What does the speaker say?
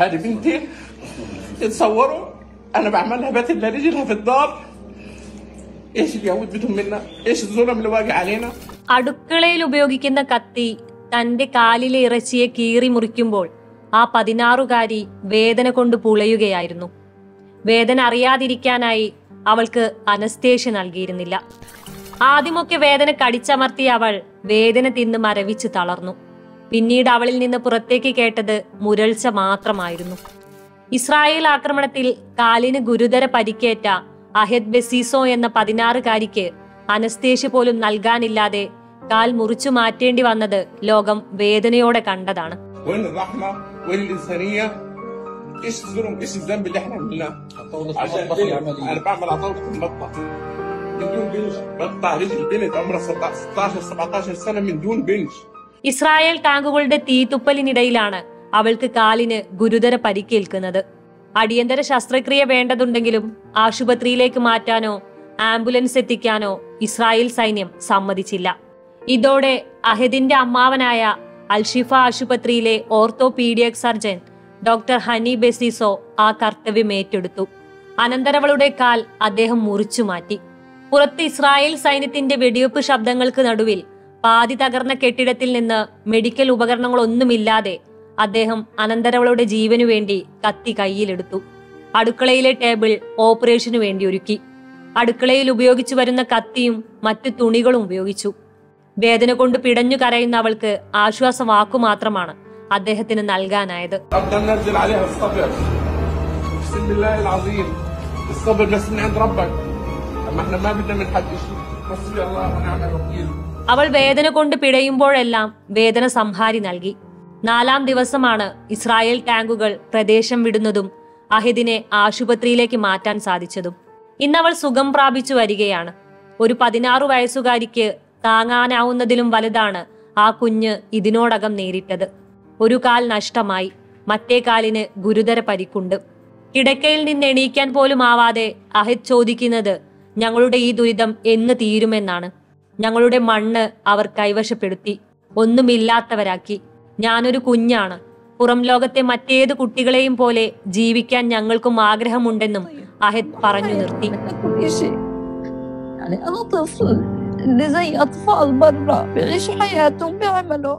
هذه بنتي تصوروا انا بعملها بتل رجلها في الدار ايش اليهود بدهم منا؟ ايش الظلم اللي واقع علينا؟ അടുക്കളയിൽ ഉപയോഗിക്കുന്ന കത്തി തന്റെ കാലിലെ ഇറച്ചിയെ കീറി മുറിക്കുമ്പോൾ ആ പതിനാറുകാരി വേദന കൊണ്ട് പുളയുകയായിരുന്നു വേദന അറിയാതിരിക്കാനായി അവൾക്ക് അനസ്തേഷ്യ നൽകിയിരുന്നില്ല ആദ്യമൊക്കെ വേദന കടിച്ചമർത്തിയ അവൾ വേദന തിന്ന് മരവിച്ച് തളർന്നു പിന്നീട് അവളിൽ നിന്ന് പുറത്തേക്ക് കേട്ടത് മുരൾച്ച മാത്രമായിരുന്നു ഇസ്രായേൽ ആക്രമണത്തിൽ കാലിന് ഗുരുതര പരിക്കേറ്റ അഹദ് ബെസീസോ എന്ന പതിനാറുകാരിക്ക് അനസ്തേഷ്യ പോലും നൽകാനില്ലാതെ കാൽ മുറിച്ചു മാറ്റേണ്ടി വന്നത് ലോകം വേദനയോടെ കണ്ടതാണ് وين الرحمه؟ وين الانسانيه؟ ايش الظلم؟ ايش الذنب اللي احنا عملناه؟ طاولة عشان المطبخ بنت العملية انا بعمل على طاوله المطبخ من دون بنج بقطع رجل بنت عمرها 16 17 سنه من دون بنج ഇസ്രായേൽ ടാങ്കുകളുടെ തീത്തുപ്പലിനിടയിലാണ് അവൾക്ക് കാലിന് ഗുരുതര പരിക്കേൽക്കുന്നത്. അടിയന്തര ശസ്ത്രക്രിയ വേണ്ടതുണ്ടെങ്കിലും ആശുപത്രിയിലേക്ക് മാറ്റാനോ ആംബുലൻസ് എത്തിക്കാനോ ഇസ്രായേൽ സൈന്യം സമ്മതിച്ചില്ല. ഇതോടെ അഹദിന്റെ അമ്മാവനായ അൽഷിഫ ആശുപത്രിയിലെ orthopaedic surgeon doctor Hani Bessiso ആ കർത്തവ്യം ഏറ്റെടുത്തു. അനന്തരവളുടെ കാൽ അദ്ദേഹം മുറിച്ചു മാറ്റി പുറത്ത് ഇസ്രായേൽ സൈന്യത്തിന്റെ വെടിവെപ്പ് ശബ്ദങ്ങൾക്ക് നടുവിൽ പാതി തകർന്ന കെട്ടിടത്തിൽ നിന്ന് മെഡിക്കൽ ഉപകരണങ്ങളൊന്നുമില്ലാതെ അദ്ദേഹം അനന്തരവളുടെ ജീവനു വേണ്ടി കത്തി കയ്യിലെടുത്തു അടുക്കളയിലെ ടേബിൾ ഓപ്പറേഷനു വേണ്ടി ഒരുക്കി അടുക്കളയിൽ ഉപയോഗിച്ചു വരുന്ന കത്തിയും മറ്റു തുണികളും ഉപയോഗിച്ചു വേദന കൊണ്ട് പിടഞ്ഞു കരയുന്ന അവൾക്ക് ആശ്വാസ വാക്കു മാത്രമാണ് അദ്ദേഹത്തിന് നൽകാനായത് بدنا ننزل عليها الصبر اقسم بالله العظيم الصبر بس من عند ربك اما احنا ما بدنا من حد شيء അവൾ വേദന കൊണ്ട് പിഴയുമ്പോഴെല്ലാം വേദന സംഹാരി നൽകി. നാലാം ദിവസമാണ് ഇസ്രായേൽ ടാങ്കുകൾ പ്രദേശം വിടുന്നതും അഹിദിനെ ആശുപത്രിയിലേക്ക് മാറ്റാൻ സാധിച്ചതും. ഇന്നവൾ സുഖം പ്രാപിച്ചു വരികയാണ്. ഒരു പതിനാറു വയസ്സുകാരിക്ക് താങ്ങാനാവുന്നതിലും വലുതാണ് ആ കുഞ്ഞ് ഇതിനോടകം നേരിട്ടത്. ഒരു കാൽ നഷ്ടമായി. മറ്റേ കാലിന് ഗുരുതര പരിക്കുണ്ട്. കിടക്കയിൽ നിന്ന് എണീക്കാൻ പോലും ആവാതെ അഹിദ് ചോദിക്കുന്നത് ഞങ്ങളുടെ ഈ ദുരിതം എന്ന് തീരുമെന്നാണ് ഞങ്ങളുടെ മണ്ണ് അവർ കൈവശപ്പെടുത്തി ഒന്നുമില്ലാത്തവരാക്കി ഞാനൊരു കുഞ്ഞാണ് പുറം ലോകത്തെ മറ്റേത് കുട്ടികളെയും പോലെ ജീവിക്കാൻ ഞങ്ങൾക്കും ആഗ്രഹമുണ്ടെന്നും അഹദ് പറഞ്ഞു നിർത്തി أتمنى كل شيء يعني أنا طفل اللي زي أطفال برا بيعيشوا حياتهم بيعملوا